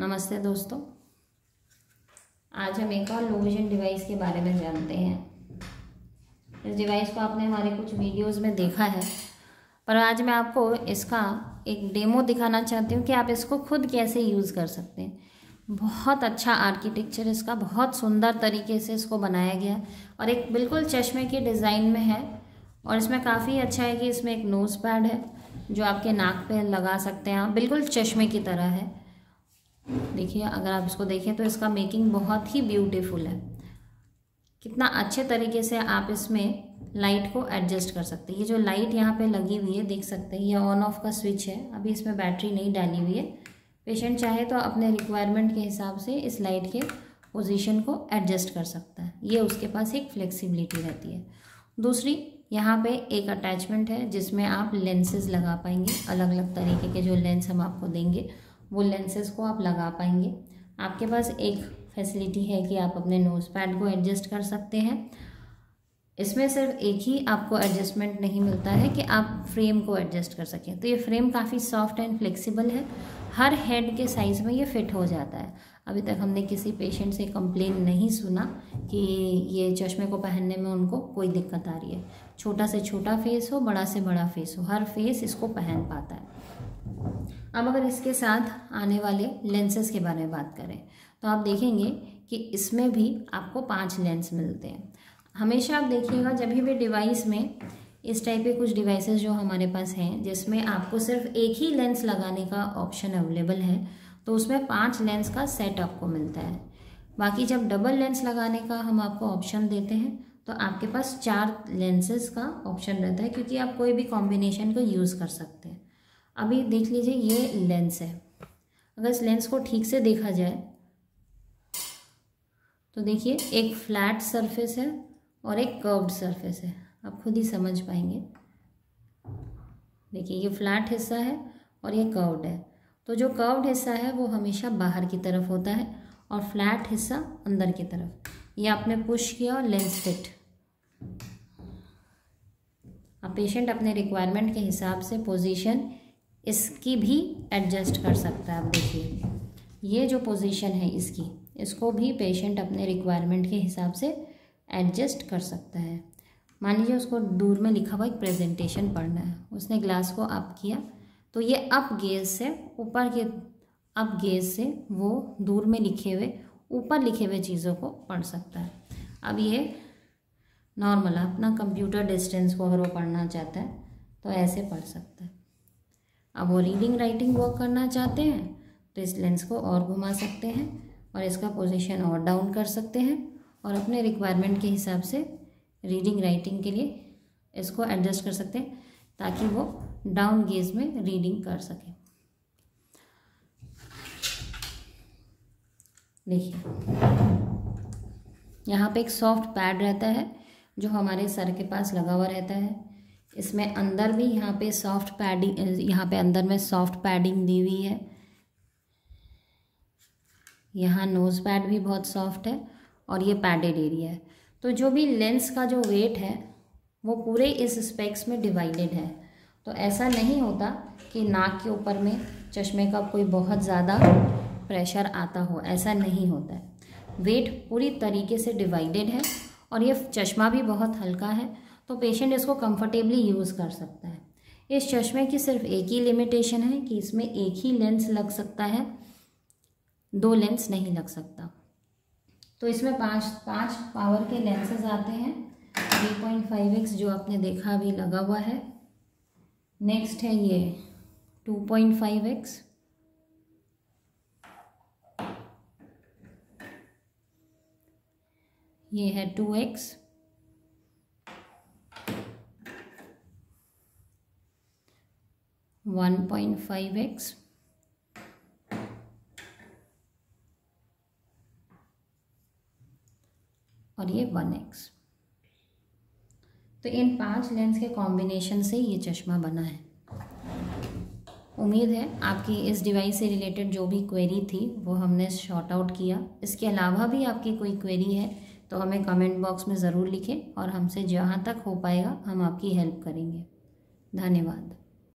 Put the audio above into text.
नमस्ते दोस्तों। आज हम एक और लो विजन डिवाइस के बारे में जानते हैं। इस डिवाइस को आपने हमारे कुछ वीडियोस में देखा है। पर आज मैं आपको इसका एक डेमो दिखाना चाहती हूँ कि आप इसको खुद कैसे यूज़ कर सकते हैं। बहुत अच्छा आर्किटेक्चर इसका, बहुत सुंदर तरीके से इसको बनाया गया और एक बिल्कुल चश्मे के डिज़ाइन में है और इसमें काफ़ी अच्छा है कि इसमें एक नोज़ पैड है जो आपके नाक पे लगा सकते हैं आप, बिल्कुल चश्मे की तरह है। देखिए, अगर आप इसको देखें तो इसका मेकिंग बहुत ही ब्यूटीफुल है। कितना अच्छे तरीके से आप इसमें लाइट को एडजस्ट कर सकते हैं। ये जो लाइट यहाँ पे लगी हुई है, देख सकते हैं, ये ऑन ऑफ़ का स्विच है। अभी इसमें बैटरी नहीं डाली हुई है। पेशेंट चाहे तो अपने रिक्वायरमेंट के हिसाब से इस लाइट के पोजीशन को एडजस्ट कर सकता है। ये उसके पास एक फ्लेक्सिबिलिटी रहती है। दूसरी, यहाँ पे एक अटैचमेंट है जिसमें आप लेंसेज लगा पाएँगे। अलग अलग तरीके के जो लेंस हम आपको देंगे वो लेंसेज को आप लगा पाएँगे। आपके पास एक फैसिलिटी है कि आप अपने नोज़ पैड को एडजस्ट कर सकते हैं। इसमें सिर्फ़ एक ही आपको एडजस्टमेंट नहीं मिलता है कि आप फ्रेम को एडजस्ट कर सकें। तो ये फ्रेम काफ़ी सॉफ्ट एंड फ्लेक्सिबल है। हर हेड के साइज़ में ये फिट हो जाता है। अभी तक हमने किसी पेशेंट से कंप्लेन नहीं सुना कि ये चश्मे को पहनने में उनको कोई दिक्कत आ रही है। छोटा से छोटा फेस हो, बड़ा से बड़ा फेस हो, हर फेस इसको पहन पाता है। अब अगर इसके साथ आने वाले लेंसेज के बारे में बात करें तो आप देखेंगे कि इसमें भी आपको पाँच लेंस मिलते हैं। हमेशा आप देखिएगा, जब भी डिवाइस में इस टाइप के कुछ डिवाइसेस जो हमारे पास हैं, जिसमें आपको सिर्फ़ एक ही लेंस लगाने का ऑप्शन अवेलेबल है तो उसमें पाँच लेंस का सेट आपको मिलता है। बाकी जब डबल लेंस लगाने का हम आपको ऑप्शन देते हैं तो आपके पास चार लेंसेज का ऑप्शन रहता है, क्योंकि आप कोई भी कॉम्बिनेशन को यूज़ कर सकते हैं। अभी देख लीजिए, ये लेंस है। अगर इस लेंस को ठीक से देखा जाए तो देखिए, एक फ्लैट सरफेस है और एक कर्व्ड सरफेस है। आप खुद ही समझ पाएँगे। देखिए, ये फ्लैट हिस्सा है और ये कर्व्ड है। तो जो कर्व्ड हिस्सा है, वो हमेशा बाहर की तरफ़ होता है और फ्लैट हिस्सा अंदर की तरफ़। ये आपने पुश किया और लेंस फिट अब पेशेंट अपने रिक्वायरमेंट के हिसाब से पोजीशन इसकी भी एडजस्ट कर सकता है, आप देखिए। ये जो पोजीशन है इसकी, इसको भी पेशेंट अपने रिक्वायरमेंट के हिसाब से एडजस्ट कर सकता है। मान लीजिए उसको दूर में लिखा हुआ एक प्रेजेंटेशन पढ़ना है, उसने ग्लास को अप किया तो ये अप गेज से, ऊपर के अप गेज से वो दूर में लिखे हुए, ऊपर लिखे हुए चीज़ों को पढ़ सकता है। अब ये नॉर्मल अपना कंप्यूटर डिस्टेंस को अगर वो पढ़ना चाहता है तो ऐसे पढ़ सकता है। अब वो रीडिंग राइटिंग वर्क करना चाहते हैं तो इस लेंस को और घुमा सकते हैं और इसका पोजीशन और डाउन कर सकते हैं और अपने रिक्वायरमेंट के हिसाब से रीडिंग राइटिंग के लिए इसको एडजस्ट कर सकते हैं ताकि वो डाउन गेज में रीडिंग कर सके। देखिए, यहाँ पे एक सॉफ्ट पैड रहता है जो हमारे सर के पास लगा हुआ रहता है। इसमें अंदर भी यहाँ पे सॉफ्ट पैडिंग यहाँ पे अंदर में सॉफ्ट पैडिंग दी हुई है। यहाँ नोज़ पैड भी बहुत सॉफ्ट है और ये पैडेड एरिया है। तो जो भी लेंस का जो वेट है, वो पूरे इस स्पेक्स में डिवाइडेड है। तो ऐसा नहीं होता कि नाक के ऊपर में चश्मे का कोई बहुत ज़्यादा प्रेशर आता हो, ऐसा नहीं होता है। वेट पूरी तरीके से डिवाइडेड है और ये चश्मा भी बहुत हल्का है तो पेशेंट इसको कंफर्टेबली यूज़ कर सकता है। इस चश्मे की सिर्फ़ एक ही लिमिटेशन है कि इसमें एक ही लेंस लग सकता है, दो लेंस नहीं लग सकता। तो इसमें पाँच पाँच पावर के लेंसेज आते हैं। थ्री पॉइंट फाइव एक्स जो आपने देखा अभी लगा हुआ है। नेक्स्ट है ये टू पॉइंट फाइव एक्स ये है two x one point five x और ये वन एक्स तो इन पाँच लेंस के कॉम्बिनेशन से ये चश्मा बना है। उम्मीद है आपकी इस डिवाइस से रिलेटेड जो भी क्वेरी थी, वो हमने शॉर्ट आउट किया। इसके अलावा भी आपकी कोई क्वेरी है तो हमें कमेंट बॉक्स में ज़रूर लिखें और हमसे जहाँ तक हो पाएगा, हम आपकी हेल्प करेंगे। धन्यवाद।